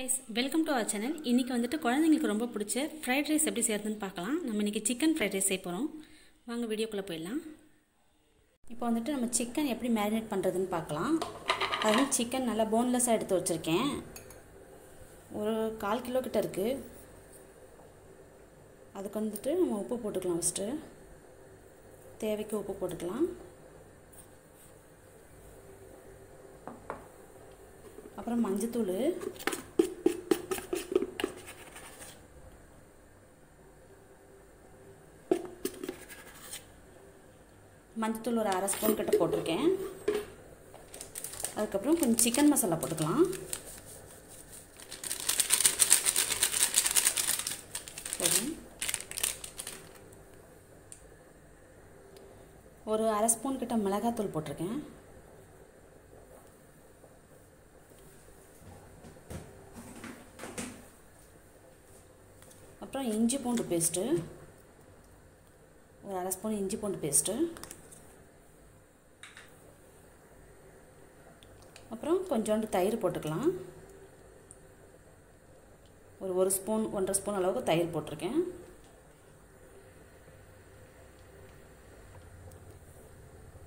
Guys welcome to our channel இன்றைக்கி வந்துட்டு குழந்தைங்களுக்கு ரொம்ப பிடிச்ச ஃப்ரைட் ரைஸ் எப்படி செய்கிறதுன்னு பார்க்கலாம். நம்ம இன்றைக்கி சிக்கன் ஃப்ரைட் ரைஸ் செய்ய போகிறோம் வாங்க வீடியோக்குள்ளே போயிடலாம். இப்போ வந்துட்டு நம்ம சிக்கன் எப்படி மேரினேட் பண்ணுறதுன்னு பார்க்கலாம். அது வந்து சிக்கன் நல்லா போன்லெஸ்ஸாக எடுத்து வச்சுருக்கேன். ஒரு கால் கிலோ கிட்ட இருக்குது அதுக்கு வந்துட்டு நம்ம உப்பு போட்டுக்கலாம் ஃபஸ்ட்டு தேவைக்கு உப்பு போட்டுக்கலாம். அப்புறம் மஞ்சத்தூள். மஞ்சத்தூள் ஒரு அரை ஸ்பூன் கிட்ட போட்டிருக்கேன். அதுக்கப்புறம் கொஞ்சம் சிக்கன் மசாலா போட்டுக்கலாம். சரி. ஒரு அரை ஸ்பூன் கிட்ட மிளகாத்தூள் போட்டிருக்கேன். அப்புறம் இஞ்சி பூண்டு பேஸ்ட்டு. ஒரு அரை ஸ்பூன் இஞ்சி பூண்டு பேஸ்ட்டு. அப்புறம் கொஞ்சோண்டு தயிர் போட்டுக்கலாம். ஒரு ஒரு ஸ்பூன் ஒன்றரை ஸ்பூன் அளவுக்கு தயிர் போட்டிருக்கேன்.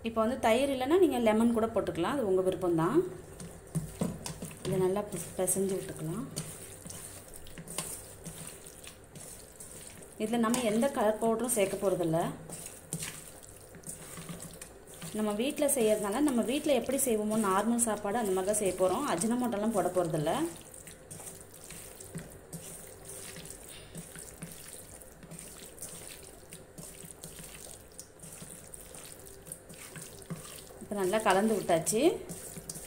இப்போ வந்து தயிர் இல்லைன்னா நீங்கள் லெமன் கூட போட்டுக்கலாம். அது உங்கள் விருப்பம்தான். இதை நல்லா பிசைஞ்சு விட்டுக்கலாம். இதில் நம்ம எந்த கலர் பவுடரும் சேர்க்க போகிறதில்ல நம்ம வீட்டில் செய்கிறதுனால நம்ம வீட்டில் எப்படி செய்வோமோ நார்மல் சாப்பாடு அந்த மாதிரி தான் செய்ய போகிறோம் அஜினமோட்டெல்லாம் போட போகிறதில்ல இப்போ நல்லா கலந்து விட்டாச்சு.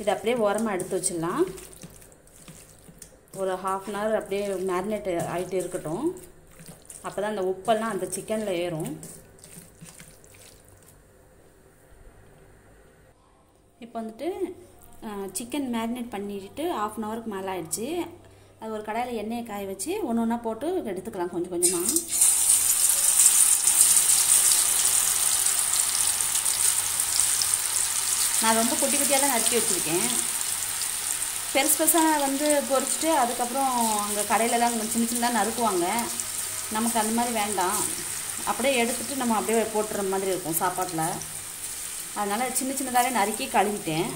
இது அப்படியே ஓரமாக எடுத்து வச்சிடலாம். ஒரு ஹாஃப் அன் ஹவர் அப்படியே மேரினேட் ஆகிட்டு இருக்கட்டும். அப்போ தான் அந்த உப்பெல்லாம் அந்த சிக்கனில் ஏறும் இப்போ வந்துட்டு சிக்கன் மேரினேட் பண்ணிட்டு ஆஃப் அன் ஹவருக்கு மேலே ஆயிடுச்சு. அது ஒரு கடாயில் எண்ணெயை காய வச்சு ஒன்று ஒன்றா போட்டு எடுத்துக்கலாம் கொஞ்சம் கொஞ்சமாக நான் ரொம்ப குட்டி குட்டியாக தான் நறுக்கி வச்சுருக்கேன். பெருசு பெருசாக வந்து பொரிச்சிட்டு அதுக்கப்புறம் அங்கே கடையிலலாம் சின்ன சின்னதாக நறுக்குவாங்க. நமக்கு அந்த மாதிரி வேண்டாம். அப்படியே எடுத்துகிட்டு நம்ம அப்படியே போட்டுற மாதிரி இருக்கும் சாப்பாட்டில். அதனால் சின்ன சின்னதாகவே நறுக்கி கழுவிட்டேன்.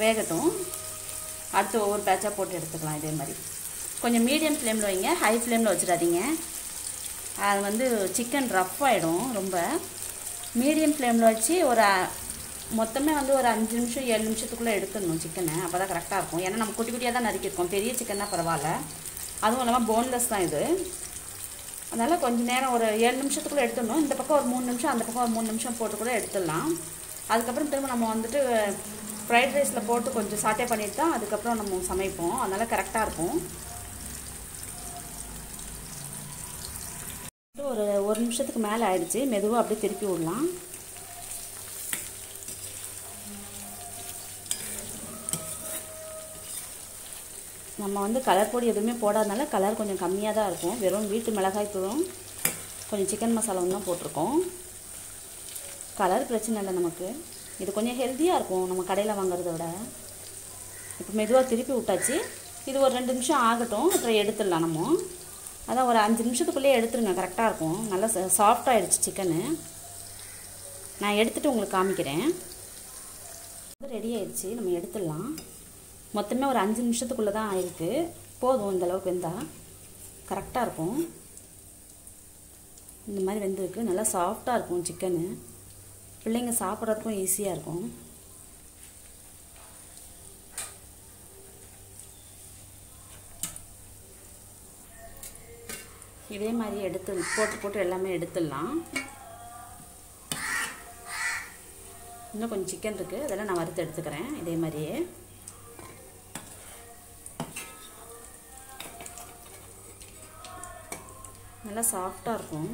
வேகட்டும். அடுத்து ஒவ்வொரு பேட்சாக போட்டு எடுத்துக்கலாம் இதே மாதிரி. கொஞ்சம் மீடியம் ஃப்ளேமில் வைங்க. ஹை ஃப்ளேமில் வச்சிடாதீங்க. அது வந்து சிக்கன் ரஃப் ஆகிடும் ரொம்ப. மீடியம் ஃப்ளேமில் வச்சு ஒரு மொத்தமே வந்து ஒரு அஞ்சு நிமிஷம் ஏழு நிமிஷத்துக்குள்ளே எடுத்துடணும் சிக்கனை. அப்போ தான் கரெக்டாக இருக்கும். ஏன்னா நம்ம குட்டி குட்டியாக தான் நறுக்கியிருக்கோம். பெரிய சிக்கன்னா பரவாயில்ல. அதுவும் இல்லாமல் போன்லெஸ் தான் இது. அதனால் கொஞ்சம் நேரம் ஒரு ஏழு நிமிஷத்துக்குள்ளே எடுத்துடணும். இந்த பக்கம் ஒரு மூணு நிமிஷம் அந்த பக்கம் ஒரு மூணு நிமிஷம் போட்டு கூட எடுத்துடலாம். அதுக்கப்புறம் திரும்ப நம்ம வந்துட்டு ஃப்ரைட் ரைஸில் போட்டு கொஞ்சம் சாட்டே பண்ணிட்டு தான் அதுக்கப்புறம் நம்ம சமைப்போம். அதனால் கரெக்டாக இருக்கும். ஒரு ஒரு நிமிஷத்துக்கு மேலே ஆயிடுச்சு. மெதுவாக அப்படியே திருப்பி விடலாம். நம்ம வந்து கலர் பொடி எதுவுமே போடாதனால கலர் கொஞ்சம் கம்மியாக தான் இருக்கும். வெறும் வீட்டு மிளகாய் தூளும் கொஞ்சம் சிக்கன் மசாலாவும் தான் போட்டிருக்கோம். கலர் பிரச்சனை இல்லை நமக்கு. இது கொஞ்சம் ஹெல்த்தியாக இருக்கும் நம்ம கடையில் வாங்குறத விட. இப்போ மெதுவாக திருப்பி விட்டாச்சு. இது ஒரு ரெண்டு நிமிஷம் ஆகட்டும் அப்புறம் எடுத்துடலாம் நம்ம. அதான் ஒரு அஞ்சு நிமிஷத்துக்குள்ளேயே எடுத்துருங்க கரெக்டாக இருக்கும். நல்லா சாஃப்டாகிடுச்சு சிக்கனு நான் எடுத்துகிட்டு உங்களுக்கு காமிக்கிறேன். ரெடி ஆயிடுச்சு நம்ம எடுத்துடலாம். மொத்தமே ஒரு அஞ்சு நிமிஷத்துக்குள்ளே தான் ஆயிருக்கு. போதும் இந்த அளவுக்கு வெந்தால் கரெக்டாக இருக்கும். இந்த மாதிரி வெந்திருக்கு. நல்லா சாஃப்டாக இருக்கும் சிக்கனு பிள்ளைங்க சாப்பிட்றதுக்கும் ஈஸியாக இருக்கும். இதே மாதிரி எடுத்து போட்டு போட்டு எல்லாமே எடுத்துடலாம். இன்னும் கொஞ்சம் சிக்கன் இருக்குது அதெல்லாம் நான் வறுத்து எடுத்துக்கிறேன். இதே மாதிரியே. நல்லா சாஃப்டாக இருக்கும்.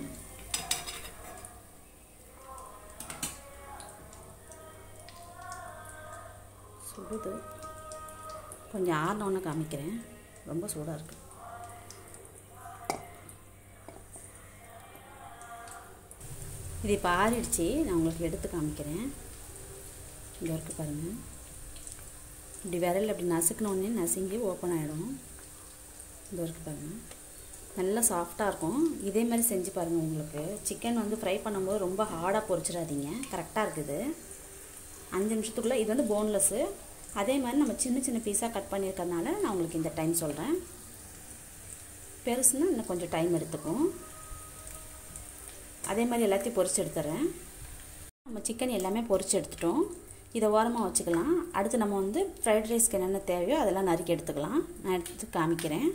சுடுது. கொஞ்சம் ஆறினோன்னு காமிக்கிறேன். ரொம்ப சூடாக இருக்குது இது இப்போ ஆறிடுச்சு. நான் உங்களுக்கு எடுத்து காமிக்கிறேன். இங்கே இருக்கு பாருங்கள் இப்படி விரல் அப்படி நசுக்கணுன்னே நசுங்கி ஓப்பன் ஆகிடும் இது வரைக்கும் பாருங்கள் நல்லா சாஃப்டாக இருக்கும். இதே மாதிரி செஞ்சு பாருங்கள் உங்களுக்கு. சிக்கன் வந்து ஃப்ரை பண்ணும்போது ரொம்ப ஹார்டாக பொரிச்சிடாதீங்க. கரெக்டாக இருக்குது. அஞ்சு நிமிஷத்துக்குள்ளே இது வந்து போன்லெஸ்ஸு அதே மாதிரி நம்ம சின்ன சின்ன பீஸாக கட் பண்ணியிருக்கறனால நான் உங்களுக்கு இந்த டைம் சொல்கிறேன் பெருசுன்னா இன்னும் கொஞ்சம் டைம் எடுத்துக்கும். அதே மாதிரி எல்லாத்தையும் பொறிச்சு எடுத்துறேன். நம்ம சிக்கன் எல்லாமே பொறிச்சு எடுத்துட்டோம். இதை ஓரமாக வச்சுக்கலாம். அடுத்து நம்ம வந்து ஃப்ரைட் ரைஸ்க்கு என்னென்ன தேவையோ அதெல்லாம் நறுக்கி எடுத்துக்கலாம். நான் எடுத்து காமிக்கிறேன்.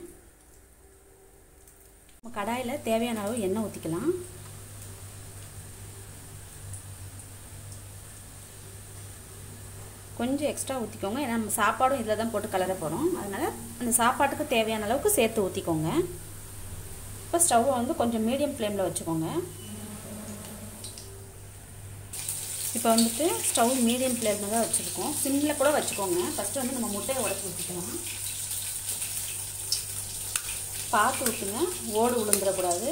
நம்ம கடாயில் தேவையான அளவு எண்ணெய் ஊற்றிக்கலாம் கொஞ்சம் எக்ஸ்ட்ரா ஊற்றிக்கோங்க ஏன்னா நம்ம சாப்பாடும் இதில் தான் போட்டு கலர போகிறோம் அதனால் அந்த சாப்பாட்டுக்கு தேவையான அளவுக்கு சேர்த்து ஊற்றிக்கோங்க இப்போ ஸ்டவ்வை வந்து கொஞ்சம் மீடியம் ஃப்ளேமில் வச்சுக்கோங்க. இப்போ வந்துட்டு ஸ்டவ் மீடியம் ஃப்ளேமில் தான் வச்சுருக்கோம். சிம்மில் கூட வச்சுக்கோங்க. ஃபஸ்ட்டு வந்து நம்ம முட்டையை உடச்சி ஊற்றிக்கலாம் பார்த்து ஊற்றுங்க ஓடு விழுந்துடக்கூடாது.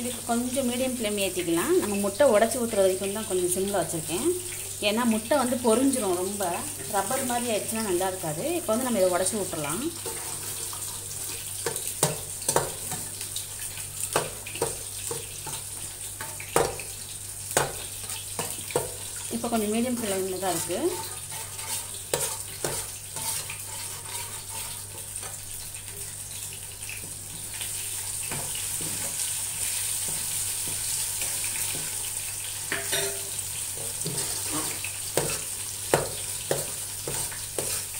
இதுக்கு கொஞ்சம் மீடியம் ஃப்ளேம் ஏற்றிக்கலாம் நம்ம முட்டை உடச்சி ஊற்றுற வரைக்கும் தான் கொஞ்சம் சிம்மில் வச்சுருக்கேன். ஏன்னா முட்டை வந்து பொறிஞ்சிரும் ரொம்ப. ரப்பர் மாதிரி ஆயிடுச்சுன்னா நல்லா இருக்காது. இப்போ வந்து நம்ம இதை உடச்சி விட்டுறலாம் இப்போ கொஞ்சம் மீடியம் ஃப்ளேமில் தான் இருக்குது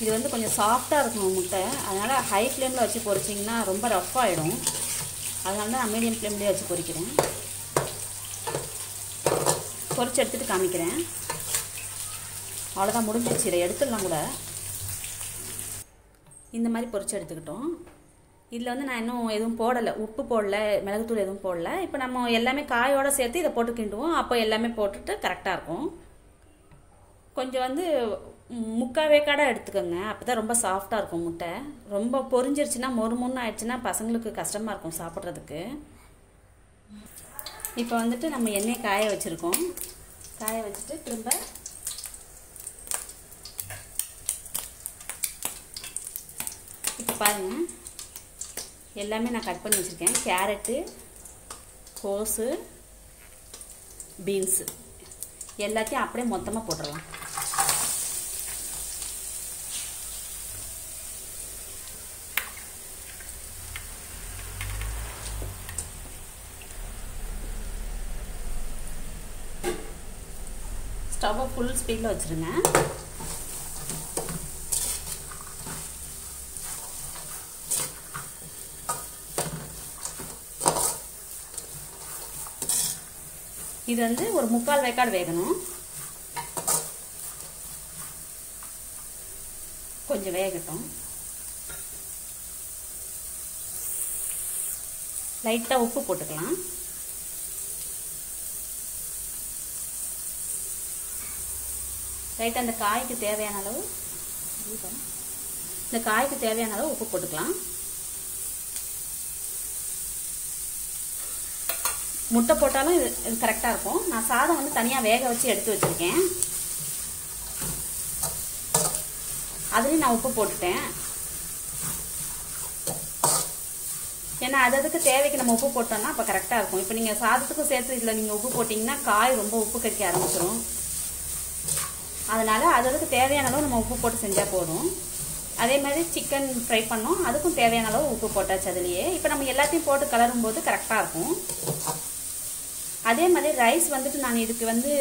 இது வந்து கொஞ்சம் சாஃப்டாக இருக்கும் முட்டை. அதனால் ஹை ஃப்ளேமில் வச்சு பொரிச்சிங்கன்னா ரொம்ப ரஃப் ஆகிடும் அதனால தான் நான் மீடியம் ஃப்ளேம்லேயே வச்சு பொரிக்கிறேன். பொறிச்சு எடுத்துகிட்டு காமிக்கிறேன். அவ்வளோதான் முடிஞ்சிச்சு இதை எடுத்துடலாம் கூட. இந்த மாதிரி பொறிச்சு எடுத்துக்கிட்டோம். இதில் வந்து நான் இன்னும் எதுவும் போடலை. உப்பு போடல மிளகுத்தூள் எதுவும் போடல. இப்போ நம்ம எல்லாமே காயோடு சேர்த்து இதை போட்டு கிண்டுவோம். அப்போ எல்லாமே போட்டுட்டு கரெக்டாக இருக்கும். கொஞ்சம் வந்து முக்காவே கடை எடுத்துக்கோங்க. அப்போ தான் ரொம்ப சாஃப்டாக இருக்கும் முட்டை. ரொம்ப பொரிஞ்சிருச்சுன்னா மொறு மொன்று ஆயிடுச்சுன்னா பசங்களுக்கு கஷ்டமாக இருக்கும் சாப்பிட்றதுக்கு. இப்போ வந்துட்டு நம்ம எண்ணெயை காய வச்சுருக்கோம். காய வச்சுட்டு திரும்ப இப்போ பாருங்கள் எல்லாமே நான் கட் பண்ணி வச்சுருக்கேன். கேரட்டு கோஸு பீன்ஸு. எல்லாத்தையும் அப்படியே மொத்தமாக போட்டுடலாம். ஸ்டவ்வை ஃபுல் ஸ்பீடில் வச்சுருங்க. இது வந்து ஒரு முக்கால் வேக்காடு வேகணும். கொஞ்சம் வேகட்டும். லைட்டாக உப்பு போட்டுக்கலாம். ரைட்டாக அந்த காய்க்கு தேவையான அளவு இந்த காய்க்கு தேவையான அளவு உப்பு போட்டுக்கலாம். முட்டை போட்டாலும் இது இது கரெக்டாக இருக்கும். நான் சாதம் வந்து தனியாக வேக வச்சு எடுத்து வச்சுருக்கேன். அதுலேயும் நான் உப்பு போட்டுட்டேன். ஏன்னா அது அதுக்கு தேவைக்கு நம்ம உப்பு போட்டோம்னா அப்போ கரெக்டாக இருக்கும். இப்போ நீங்கள் சாதத்துக்கும் சேர்த்து இதில் நீங்கள் உப்பு போட்டிங்கன்னா காய் ரொம்ப உப்பு கடிக்க ஆரம்பிச்சிடும் அதனால் அதுக்கு தேவையான அளவு நம்ம உப்பு போட்டு செஞ்சால் போதும். அதே மாதிரி சிக்கன் ஃப்ரை பண்ணோம். அதுக்கும் தேவையான அளவு உப்பு போட்டாச்சு அதுலேயே. இப்போ நம்ம எல்லாத்தையும் போட்டு கலரும் போது கரெக்டாக இருக்கும். அதே மாதிரி ரைஸ் வந்துட்டு நான் இதுக்கு வந்து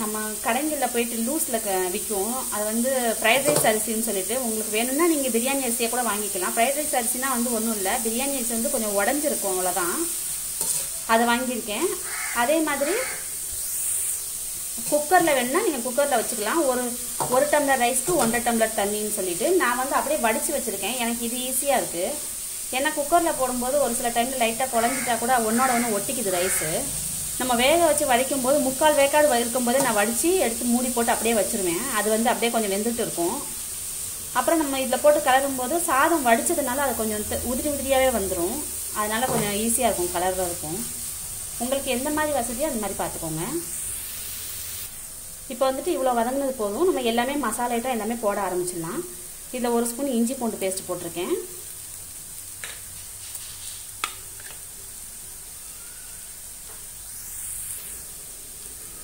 நம்ம கடைங்களில் போயிட்டு லூஸில் விற்கும் அது வந்து ஃப்ரைட் ரைஸ் அரிசின்னு சொல்லிட்டு உங்களுக்கு வேணும்னா நீங்கள் பிரியாணி அரிசியை கூட வாங்கிக்கலாம். ஃப்ரைட் ரைஸ் அரிசினா வந்து ஒன்றும் இல்லை. பிரியாணி அரிசி வந்து கொஞ்சம் உடஞ்சிருக்கும் அவ்வளோதான் அதை வாங்கியிருக்கேன். அதே மாதிரி குக்கரில் வேணுன்னா நீங்கள் குக்கரில் வச்சுக்கலாம். ஒரு ஒரு டம்ளர் ரைஸ்க்கு ஒன்றரை டம்ளர் தண்ணின்னு சொல்லிட்டு நான் வந்து அப்படியே வடித்து வச்சுருக்கேன். எனக்கு இது ஈஸியாக இருக்குது ஏன்னா குக்கரில் போடும்போது ஒரு சில டைமில் லைட்டாக குழஞ்சிட்டா கூட ஒன்றோட ஒன்று ஒட்டிக்குது ரைஸு நம்ம வேக வச்சு வடிக்கும் போது முக்கால் வேக்காடு இருக்கும்போது நான் வடித்து எடுத்து மூடி போட்டு அப்படியே வச்சுருவேன். அது வந்து அப்படியே கொஞ்சம் வெந்துட்டு இருக்கும். அப்புறம் நம்ம இதில் போட்டு கலரும் போது சாதம் வடித்ததுனால அது கொஞ்சம் உதிரி உதிரியாகவே வந்துடும் அதனால் கொஞ்சம் ஈஸியாக இருக்கும் கலராக இருக்கும். உங்களுக்கு எந்த மாதிரி வசதியோ அந்த மாதிரி பார்த்துக்கோங்க. இப்போ வந்துட்டு இவ்வளோ வதங்கினது போதும். நம்ம எல்லாமே மசாலா ஐட்டம் எல்லாமே போட ஆரம்பிச்சிடலாம். இதில் ஒரு ஸ்பூன் இஞ்சி பூண்டு பேஸ்ட் போட்டிருக்கேன்.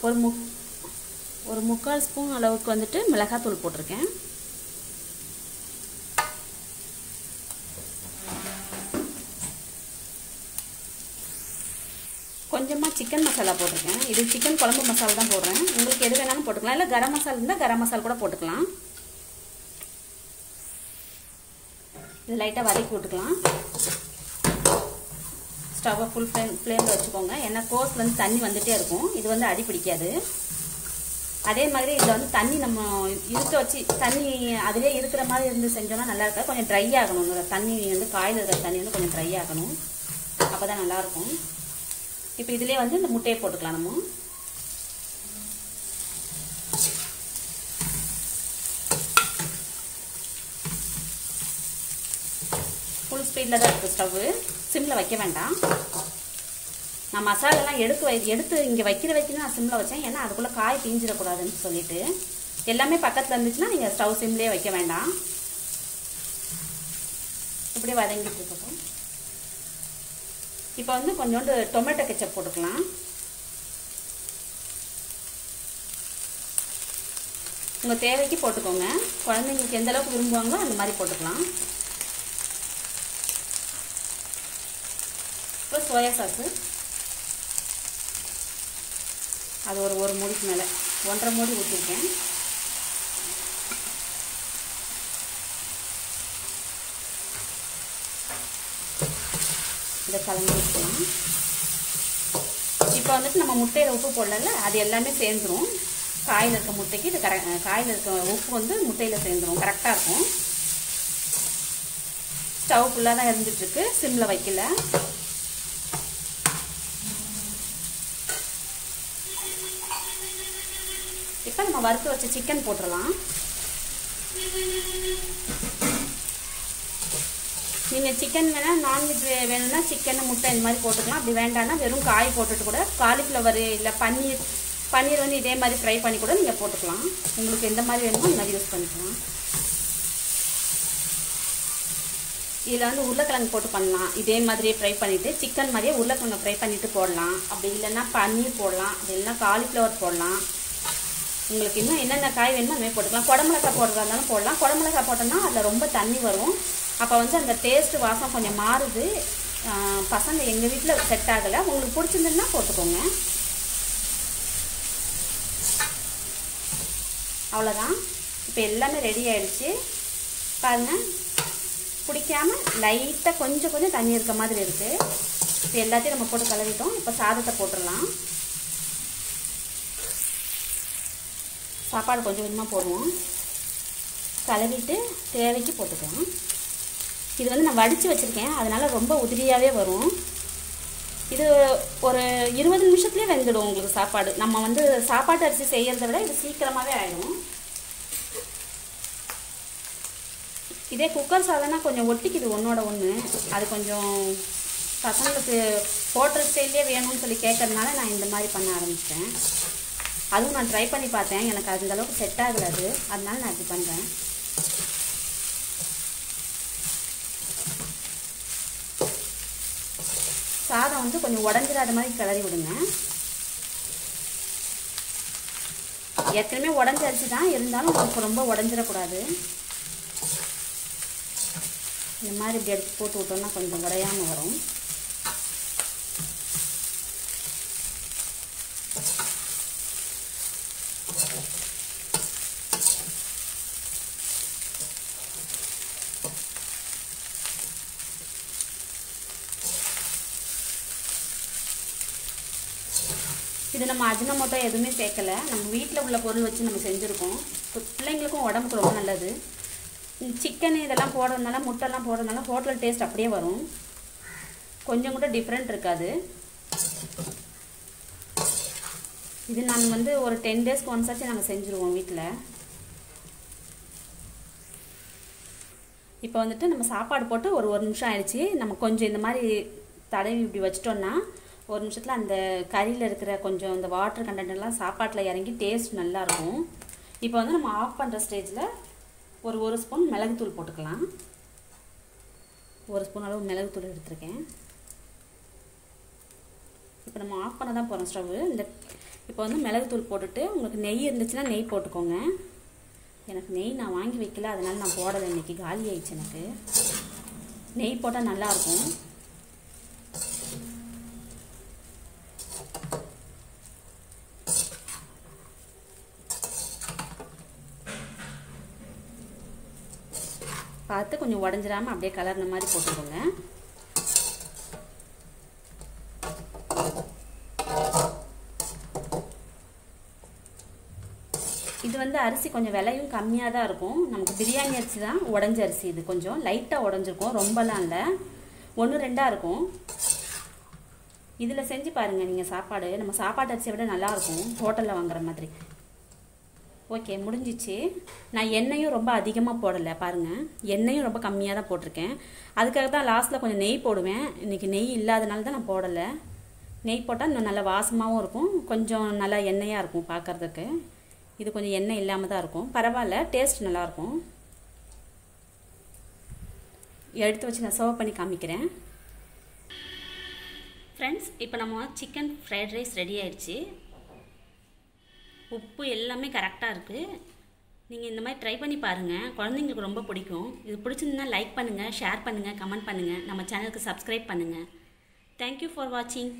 ஒரு முக் ஒரு முக்கால் ஸ்பூன் அளவுக்கு வந்துட்டு மிளகாத்தூள் போட்டிருக்கேன் கொஞ்சமாக சிக்கன் மசாலா போட்டிருக்கேன். இது சிக்கன் குழம்பு மசாலா தான் போடுறேன். உங்களுக்கு எது வேணாலும் போட்டுக்கலாம். இல்லை கரம் மசாலா இருந்தால் கரம் மசாலா கூட போட்டுக்கலாம். இது லைட்டாக வதக்கி விட்டுக்கலாம். ஸ்டவ்வை ஃபுல் ஃப்ளேம் ஃப்ளேமில் வச்சுக்கோங்க. ஏன்னா கோஸ்லேருந்து தண்ணி வந்துகிட்டே இருக்கும். இது வந்து அடி பிடிக்காது. அதே மாதிரி இதில் வந்து தண்ணி நம்ம இருக்க வச்சு தண்ணி அதிலே இருக்கிற மாதிரி இருந்து செஞ்சோம்னா நல்லா இருக்காது. கொஞ்சம் ட்ரை ஆகணும். தண்ணி வந்து காயில் இருக்கிற தண்ணி வந்து கொஞ்சம் ட்ரை ஆகணும். அப்போ தான் நல்லாயிருக்கும் இப்போ இதுலேயே வந்து இந்த முட்டையை போட்டுக்கலாம் நம்ம. ஃபுல் ஸ்பீடில் தான் இருக்குது ஸ்டவ்வு சிம்மில் வைக்க வேண்டாம். நான் மசாலாலாம் எடுத்து வை எடுத்து இங்கே வைக்கிற வைக்கணும் நான் சிம்மில் வச்சேன். ஏன்னா அதுக்குள்ளே காய் தீஞ்சிடக்கூடாதுன்னு சொல்லிட்டு. எல்லாமே பக்கத்தில் இருந்துச்சுன்னா நீங்கள் ஸ்டவ் சிம்லேயே வைக்க வேண்டாம். இப்படியே வதங்கிட்டு இருக்கட்டும் இப்போ வந்து கொஞ்சோண்டு டொமேட்டோ கெச்சப் போட்டுக்கலாம். உங்கள் தேவைக்கு போட்டுக்கோங்க. குழந்தைங்களுக்கு எந்த அளவுக்கு விரும்புவாங்களோ அந்த மாதிரி போட்டுக்கலாம். இப்போ சோயா சாஸு அது ஒரு ஒரு மூடிக்கு மேலே. ஒன்றரை மூடி ஊற்றிருக்கேன் இதை கலந்து வச்சுக்கலாம் இப்போ வந்துட்டு நம்ம முட்டையில் உப்பு போடல அது எல்லாமே சேர்ந்துரும். காயில் இருக்க முட்டைக்கு இது கரெக்ட் காயில் இருக்க உப்பு வந்து முட்டையில் சேர்ந்துரும். கரெக்டாக இருக்கும். ஸ்டவ் ஃபுல்லாக தான் இருந்துட்டுருக்கு சிம்மில் வைக்கல. இப்போ நம்ம வறுத்து வச்ச சிக்கன் போட்டுடலாம் நீங்கள் சிக்கன் வேணால் நான்வெஜ் வேணும்னா சிக்கன் முட்டை இந்த மாதிரி போட்டுக்கலாம். அப்படி வேண்டாம்னா வெறும் காய் போட்டுட்டு கூட காலிஃப்ளவர் இல்லை பன்னீர் பன்னீர் வந்து இதே மாதிரி ஃப்ரை பண்ணி கூட நீங்கள் போட்டுக்கலாம். உங்களுக்கு எந்த மாதிரி வேணுமோ அந்த மாதிரி யூஸ் பண்ணிக்கலாம். இதில் வந்து உருளைக்கிழங்கு போட்டு பண்ணலாம். இதே மாதிரியே ஃப்ரை பண்ணிவிட்டு சிக்கன் மாதிரியே உருளைக்கிழங்கு ஃப்ரை பண்ணிவிட்டு போடலாம். அப்படி இல்லைன்னா பன்னீர் போடலாம். அப்படி இல்லைன்னா காலிஃப்ளவர் போடலாம். உங்களுக்கு இன்னும் என்னென்ன காய் வேணுமோ அந்த மாதிரி போட்டுக்கலாம். குடமிளகாய் போடுறதா இருந்தாலும் போடலாம். குடமிளகாய் போட்டோம்னா அதில் ரொம்ப தண்ணி வரும். அப்போ வந்து அந்த டேஸ்ட்டு வாசம் கொஞ்சம் மாறுது. பசங்க எங்கள் வீட்டில் செட் ஆகலை. உங்களுக்கு பிடிச்சிருந்துன்னா போட்டுக்கோங்க. அவ்வளோதான் இப்போ எல்லாமே ரெடி ஆகிடுச்சு பாருங்கள் பிடிக்காமல் லைட்டாக கொஞ்சம் கொஞ்சம் தண்ணி இருக்க மாதிரி இருக்குது இப்போ எல்லாத்தையும் நம்ம போட்டு கலவிட்டோம் இப்போ சாதத்தை போட்டுடலாம். சாப்பாடு கொஞ்சம் கொஞ்சமாக போடுவோம். கலவிட்டு தேவைக்கு போட்டுக்கலாம். இது வந்து நான் வடித்து வச்சுருக்கேன். அதனால் ரொம்ப உதிரியாகவே வரும். இது ஒரு இருபது நிமிஷத்துலேயே வெந்துடும் உங்களுக்கு சாப்பாடு. நம்ம வந்து சாப்பாட்டு அரிசி செய்கிறத விட இது சீக்கிரமாகவே ஆயிடும். இதே குக்கர் சாதம்னா கொஞ்சம் ஒட்டிக்குது ஒன்றோட ஒன்று அது கொஞ்சம் பசங்களுக்கு ஹோட்டல் ஸ்டைல்லே வேணும்னு சொல்லி கேட்கறதுனால நான் இந்த மாதிரி பண்ண ஆரம்பிச்சிட்டேன். அதுவும் நான் ட்ரை பண்ணி பார்த்தேன். எனக்கு அந்த அளவுக்கு செட் ஆகல அது. அதனால நான் இப்படி பண்ணுறேன் சாதம் வந்து கொஞ்சம் உடஞ்சிடாத மாதிரி கிளறி விடுங்க. ஏற்கனவே உடஞ்ச தான் இருந்தாலும் உங்களுக்கு ரொம்ப உடஞ்சிடக்கூடாது இந்த மாதிரி இப்படி எடுத்து போட்டு விட்டோம்னா கொஞ்சம் உடையாமல் வரும். அஜினமோட்டோ எதுவுமே சேர்க்கலை. நம்ம வீட்டில் உள்ள பொருள் வச்சு நம்ம செஞ்சுருக்கோம். பிள்ளைங்களுக்கும் உடம்புக்கு ரொம்ப நல்லது. சிக்கன் இதெல்லாம் போடுறதுனால முட்டைலாம் போடுறதுனால ஹோட்டல் டேஸ்ட் அப்படியே வரும். கொஞ்சம் கூட டிஃப்ரெண்ட் இருக்காது. இது நான் வந்து ஒரு டென் டேஸ்க்கு ஒன்ஸ் ஆச்சு நாங்கள் செஞ்சுருவோம் வீட்டில் இப்போ வந்துட்டு நம்ம சாப்பாடு போட்டு ஒரு ஒரு நிமிஷம் ஆயிடுச்சு. நம்ம கொஞ்சம் இந்த மாதிரி தடவி இப்படி வச்சிட்டோன்னா ஒரு நிமிஷத்தில் அந்த கறியில் இருக்கிற கொஞ்சம் இந்த வாட்டர் கண்டென்ட் எல்லாம் சாப்பாட்டில் இறங்கி டேஸ்ட் நல்லாயிருக்கும் இப்போ வந்து நம்ம ஆஃப் பண்ணுற ஸ்டேஜில் ஒரு ஒரு ஸ்பூன் மிளகுத்தூள் போட்டுக்கலாம். ஒரு ஸ்பூன் அளவு மிளகுத்தூள் எடுத்திருக்கேன். இப்போ நம்ம ஆஃப் பண்ண தான் போகிறோம் ஸ்டவ் இந்த இப்போ வந்து மிளகுத்தூள் போட்டுட்டு உங்களுக்கு நெய் இருந்துச்சுன்னா நெய் போட்டுக்கோங்க. எனக்கு நெய் நான் வாங்கி வைக்கல அதனால நான் போடலை. இன்றைக்கி காலி ஆயிடுச்சு எனக்கு. நெய் போட்டால் நல்லாயிருக்கும் பார்த்து கொஞ்சம் உடஞ்சிராமல் அப்படியே கலர்ன மாதிரி போட்டுக்கோங்க. இது வந்து அரிசி கொஞ்சம் விலையும் கம்மியாக தான் இருக்கும். நமக்கு பிரியாணி அரிசி தான் உடஞ்ச அரிசி இது கொஞ்சம். லைட்டாக உடஞ்சிருக்கும். ரொம்பலாம் இல்லை. ஒன்று ரெண்டாக இருக்கும். இதில் செஞ்சு பாருங்கள் நீங்கள் சாப்பாடு. நம்ம சாப்பாட்டு அரிசியை விட நல்லாயிருக்கும் ஹோட்டலில் வாங்குற மாதிரி. ஓகே முடிஞ்சிச்சு. நான் எண்ணெயும் ரொம்ப அதிகமாக போடலை பாருங்கள் எண்ணெயும் ரொம்ப கம்மியாக தான் போட்டிருக்கேன். அதுக்காக தான் லாஸ்ட்டில் கொஞ்சம் நெய் போடுவேன். இன்றைக்கி நெய் இல்லாதனால தான் நான் போடலை. நெய் போட்டால் இன்னும் நல்லா வாசமாகவும் இருக்கும். கொஞ்சம் நல்லா எண்ணெயாக இருக்கும் பார்க்குறதுக்கு இது கொஞ்சம் எண்ணெய் இல்லாமல் தான் இருக்கும். பரவாயில்ல டேஸ்ட் நல்லாயிருக்கும் எடுத்து வச்சு நான் சர்வ் பண்ணி காமிக்கிறேன். ஃப்ரெண்ட்ஸ் இப்போ நம்ம சிக்கன் ஃப்ரைட் ரைஸ் ரெடி ஆயிடுச்சு. உப்பு எல்லாமே கரெக்டாக இருக்குது நீங்கள் இந்த மாதிரி ட்ரை பண்ணி பாருங்கள் குழந்தைங்களுக்கு ரொம்ப பிடிக்கும். இது பிடிச்சிருந்தா லைக் பண்ணுங்கள் ஷேர் பண்ணுங்கள் கமெண்ட் பண்ணுங்கள் நம்ம சேனலுக்கு சப்ஸ்கிரைப் பண்ணுங்கள் தேங்க்யூ ஃபார் வாட்சிங்